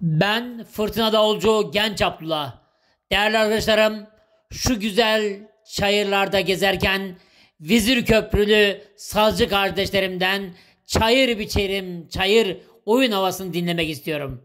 Ben Fırtına Davulcu Genç Abdullah. Değerli arkadaşlarım, şu güzel çayırlarda gezerken Vizir Köprülü sazcı kardeşlerimden çayır biçerim, çayır oyun havasını dinlemek istiyorum.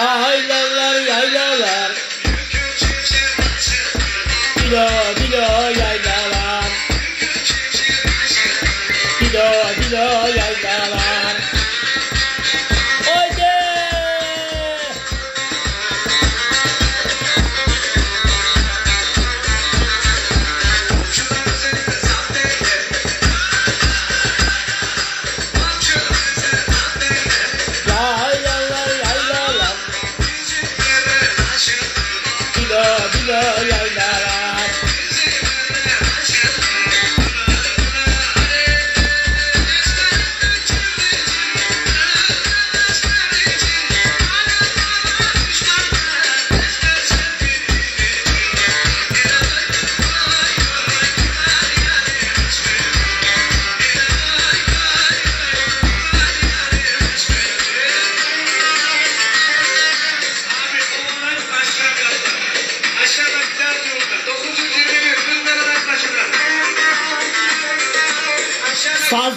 Yaylalar yaylalar. Dilo yeah.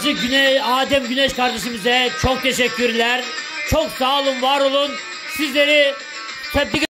Sazcı Güney, Adem Güneş kardeşimize çok teşekkürler. Çok sağ olun, var olun. Sizleri tebrik